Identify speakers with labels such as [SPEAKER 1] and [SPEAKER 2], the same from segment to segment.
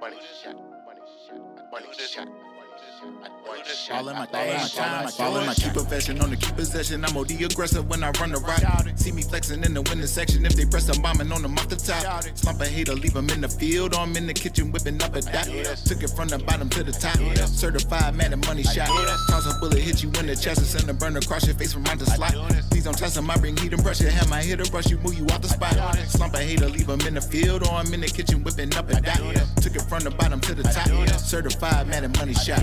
[SPEAKER 1] Money shot. Money shot. Money shot.
[SPEAKER 2] All in my thing, all in my keep profession on the keep possession. I'm OD aggressive when I run the rock. See me flexing in the winter section. If they press, I'm bombing on them off the top. Slump a hater, leave them in the field. Or I'm in the kitchen whipping up a dot. Took it from the bottom to the top. Certified man and money shot. Toss a bullet, hit you in the chest and send a burn across your face from out the slot. Please don't test them, I bring heat and pressure. Have my hitter brush you, move you off the spot. Slump a hater, leave them in the field. Or I'm in the kitchen whipping up a dot. Took it from the bottom to the top. Certified man and money shot.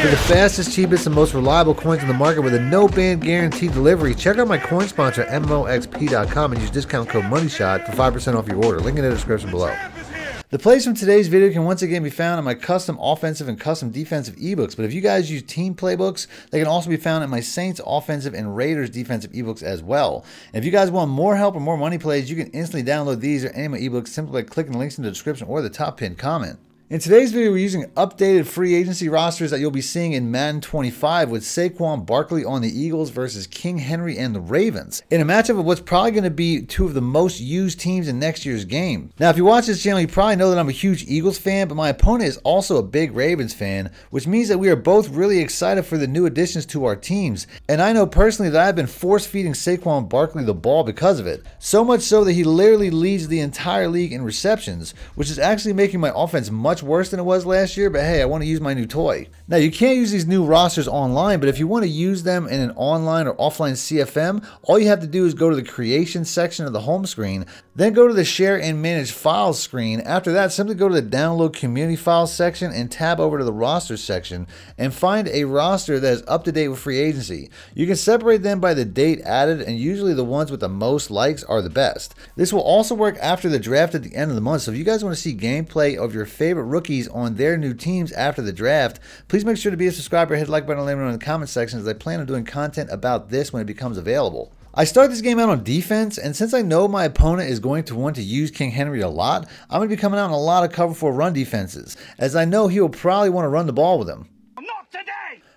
[SPEAKER 3] For the fastest, cheapest, and most reliable coins in the market with a no ban guaranteed delivery, check out my coin sponsor, MMOEXP.com, and use discount code MONEYSHOT for 5% off your order. Link in the description below. The plays from today's video can once again be found in my custom offensive and custom defensive ebooks. But if you guys use team playbooks, they can also be found in my Saints offensive and Raiders defensive ebooks as well. And if you guys want more help or more money plays, you can instantly download these or any of my ebooks simply by clicking the links in the description or the top pinned comment. In today's video, we're using updated free agency rosters that you'll be seeing in Madden 25 with Saquon Barkley on the Eagles versus King Henry and the Ravens in a matchup of what's probably going to be two of the most used teams in next year's game. Now, if you watch this channel, you probably know that I'm a huge Eagles fan, but my opponent is also a big Ravens fan, which means that we are both really excited for the new additions to our teams. And I know personally that I've been force feeding Saquon Barkley the ball because of it. So much so that he literally leads the entire league in receptions, which is actually making my offense much worse than it was last year, but hey, I want to use my new toy. Now, you can't use these new rosters online, but if you want to use them in an online or offline CFM, all you have to do is go to the creation section of the home screen, then go to the share and manage files screen. After that, simply go to the download community files section and tab over to the roster section and find a roster that is up to date with free agency. You can separate them by the date added, and usually the ones with the most likes are the best. This will also work after the draft at the end of the month. So if you guys want to see gameplay of your favorite rookies on their new teams after the draft, please make sure to be a subscriber, hit the like button, and let me know in the comment section as I plan on doing content about this when it becomes available. I start this game out on defense, and since I know my opponent is going to want to use King Henry a lot, I'm going to be coming out in a lot of cover for run defenses, as I know he will probably want to run the ball with him.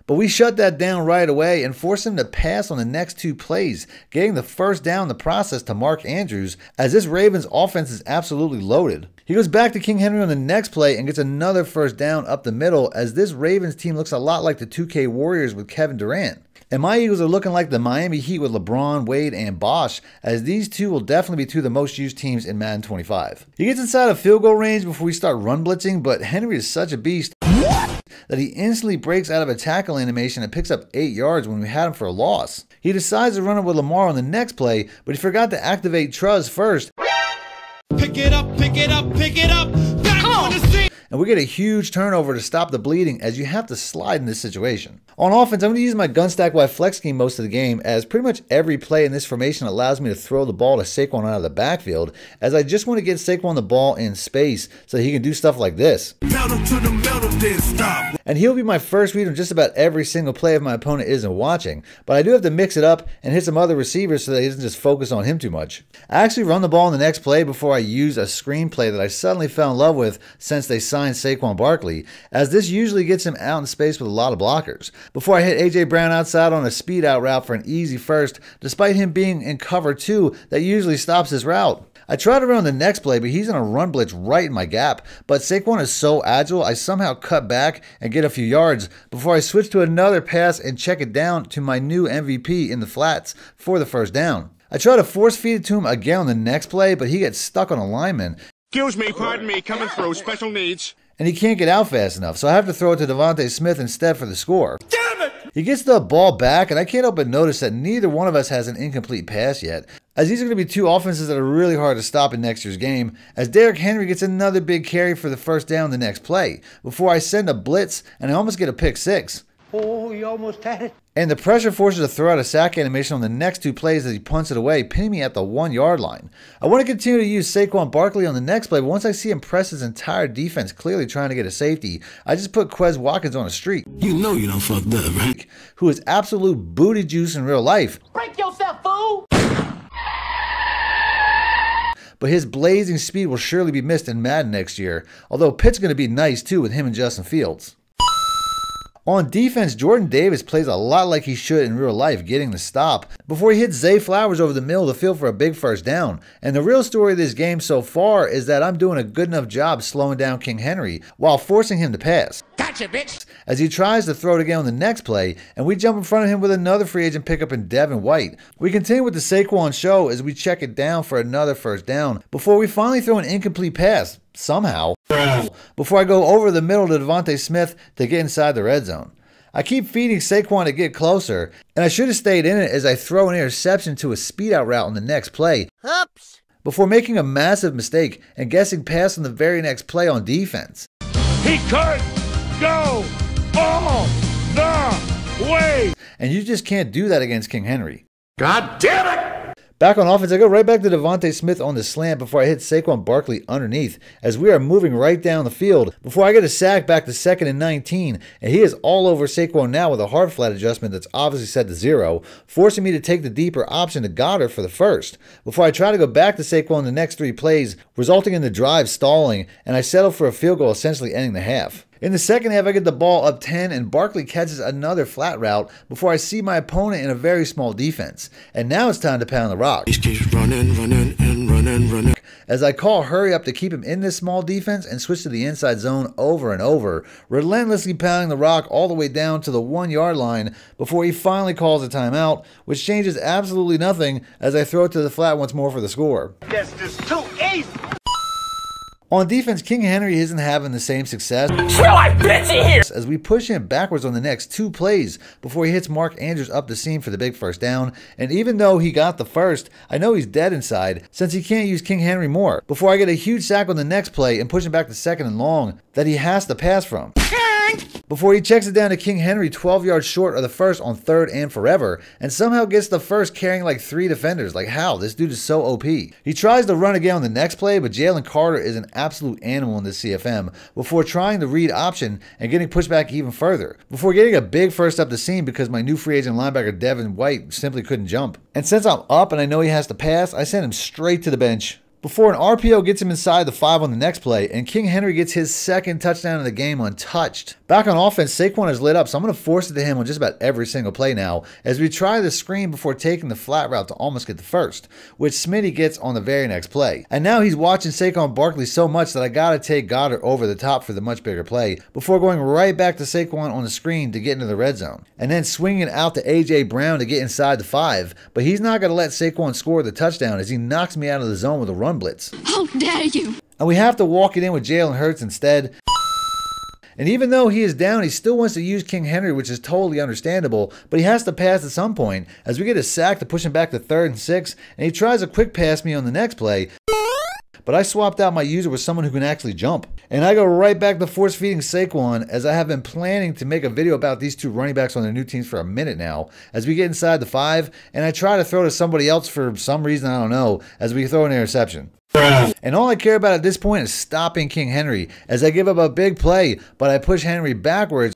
[SPEAKER 3] But we shut that down right away and forced him to pass on the next two plays, getting the first down in the process to Mark Andrews, as this Ravens offense is absolutely loaded. He goes back to King Henry on the next play and gets another first down up the middle, as this Ravens team looks a lot like the 2K Warriors with Kevin Durant. And my Eagles are looking like the Miami Heat with LeBron, Wade, and Bosh, as these two will definitely be two of the most used teams in Madden 25. He gets inside of field goal range before we start run blitzing, but Henry is such a beast that he instantly breaks out of a tackle animation and picks up 8 yards when we had him for a loss. He decides to run it with Lamar on the next play, but he forgot to activate Truz first.
[SPEAKER 4] Pick it up, pick it up, pick it up.
[SPEAKER 3] And we get a huge turnover to stop the bleeding as you have to slide in this situation. On offense, I'm going to use my gun stack wide flex scheme most of the game as pretty much every play in this formation allows me to throw the ball to Saquon out of the backfield as I just want to get Saquon the ball in space so he can do stuff like this.
[SPEAKER 2] Metal to the metal, then stop.
[SPEAKER 3] And he'll be my first read on just about every single play if my opponent isn't watching. But I do have to mix it up and hit some other receivers so that he doesn't just focus on him too much. I actually run the ball in the next play before I use a screenplay that I suddenly fell in love with since they signed Saquon Barkley, as this usually gets him out in space with a lot of blockers. Before I hit AJ Brown outside on a speed out route for an easy first, despite him being in cover two, that usually stops his route. I try to run the next play, but he's in a run blitz right in my gap. But Saquon is so agile, I somehow cut back and get a few yards before I switch to another pass and check it down to my new MVP in the flats for the first down. I try to force feed it to him again on the next play, but he gets stuck on a lineman
[SPEAKER 1] Excuse me, pardon me, coming through, special needs.
[SPEAKER 3] and he can't get out fast enough, so I have to throw it to DeVonta Smith instead for the score. Damn it! He gets the ball back, and I can't help but notice that neither one of us has an incomplete pass yet, as these are going to be two offenses that are really hard to stop in next year's game, as Derrick Henry gets another big carry for the first down the next play, before I send a blitz and I almost get a pick six.
[SPEAKER 5] Oh, you almost had it.
[SPEAKER 3] And the pressure forces to throw out a sack animation on the next two plays as he punts it away, pinning me at the one yard line. I want to continue to use Saquon Barkley on the next play, but once I see him press his entire defense clearly trying to get a safety, I just put Quez Watkins on a streak,
[SPEAKER 2] You know you don't fucked up, right?
[SPEAKER 3] who is absolute booty juice in real life.
[SPEAKER 5] Break yourself, fool!
[SPEAKER 3] But his blazing speed will surely be missed in Madden next year, although Pitt's going to be nice too with him and Justin Fields. On defense, Jordan Davis plays a lot like he should in real life, getting the stop before he hits Zay Flowers over the middle of the field for a big first down. And the real story of this game so far is that I'm doing a good enough job slowing down King Henry while forcing him to pass.
[SPEAKER 1] Gotcha, bitch.
[SPEAKER 3] As he tries to throw it again on the next play, and we jump in front of him with another free agent pickup in Devin White. We continue with the Saquon show as we check it down for another first down before we finally throw an incomplete pass somehow before I go over the middle to DeVonta Smith to get inside the red zone. I keep feeding Saquon to get closer, and I should have stayed in it as I throw an interception to a speed out route on the next play.
[SPEAKER 5] Oops.
[SPEAKER 3] Before making a massive mistake and guessing pass on the very next play on defense.
[SPEAKER 1] He could go all the way.
[SPEAKER 3] And you just can't do that against King Henry.
[SPEAKER 1] God damn it!
[SPEAKER 3] Back on offense, I go right back to DeVonta Smith on the slant before I hit Saquon Barkley underneath as we are moving right down the field before I get a sack back to second and 19. And he is all over Saquon now with a hard flat adjustment that's obviously set to zero, forcing me to take the deeper option to Goedert for the first. Before I try to go back to Saquon in the next three plays, resulting in the drive stalling, and I settle for a field goal essentially ending the half. In the second half, I get the ball up 10, and Barkley catches another flat route before I see my opponent in a very small defense. And now it's time to pound the rock.
[SPEAKER 6] He keeps running, running, and running, running.
[SPEAKER 3] As I call hurry up to keep him in this small defense and switch to the inside zone over and over, relentlessly pounding the rock all the way down to the one yard line before he finally calls a timeout, which changes absolutely nothing as I throw it to the flat once more for the score.
[SPEAKER 5] That's just too easy.
[SPEAKER 3] On defense, King Henry isn't having the same success as we push him backwards on the next two plays before he hits Mark Andrews up the seam for the big first down. And even though he got the first, I know he's dead inside since he can't use King Henry more before I get a huge sack on the next play and push him back to second and long that he has to pass from. Before he checks it down to King Henry 12 yards short of the first on third and forever, and somehow gets the first carrying like three defenders. Like, how? This dude is so OP. He tries to run again on the next play, but Jalen Carter is an absolute animal in the CFM before trying the read option and getting pushed back even further. Before getting a big first up the seam because my new free agent linebacker Devin White simply couldn't jump. And since I'm up and I know he has to pass, I send him straight to the bench before an RPO gets him inside the five on the next play, and King Henry gets his second touchdown of the game untouched. Back on offense, Saquon is lit up, so I'm going to force it to him on just about every single play now as we try the screen before taking the flat route to almost get the first, which Smitty gets on the very next play. And now he's watching Saquon Barkley so much that I got to take Goedert over the top for the much bigger play before going right back to Saquon on the screen to get into the red zone. And then swinging out to A.J. Brown to get inside the five, but he's not going to let Saquon score the touchdown as he knocks me out of the zone with a run blitz.
[SPEAKER 7] How dare you!
[SPEAKER 3] And we have to walk it in with Jalen Hurts instead. And even though he is down, he still wants to use King Henry, which is totally understandable, but he has to pass at some point as we get a sack to push him back to third and six, and he tries a quick pass me on the next play. But I swapped out my user with someone who can actually jump. And I go right back to force feeding Saquon as I have been planning to make a video about these two running backs on their new teams for a minute now. As we get inside the five, and I try to throw to somebody else for some reason, I don't know, as we throw an interception. And all I care about at this point is stopping King Henry as I give up a big play, but I push Henry backwards,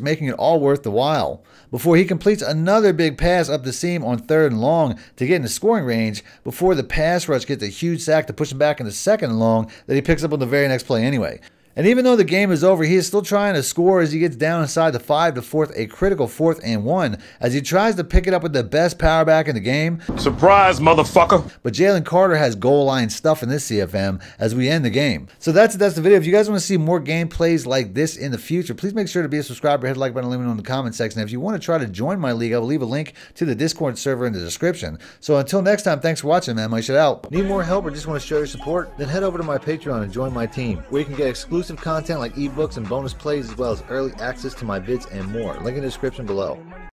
[SPEAKER 4] You!
[SPEAKER 3] making it all worth the while. Before he completes another big pass up the seam on third and long to get into scoring range, before the pass rush gets a huge sack to push him back into second and long that he picks up on the very next play anyway. And even though the game is over, he is still trying to score as he gets down inside the five to fourth, a critical fourth and one, as he tries to pick it up with the best power back in the game.
[SPEAKER 1] Surprise, motherfucker.
[SPEAKER 3] But Jalen Carter has goal line stuff in this CFM as we end the game. So that's that's the video. If you guys want to see more gameplays like this in the future, please make sure to be a subscriber, hit the like button, let me know in the comment section. If you want to try to join my league, I will leave a link to the Discord server in the description. So until next time, thanks for watching, man. My shit out. Need more help or just want to show your support? Then head over to my Patreon and join my team, where you can get exclusive content like ebooks and bonus plays, as well as early access to my vids and more. Link in the description below.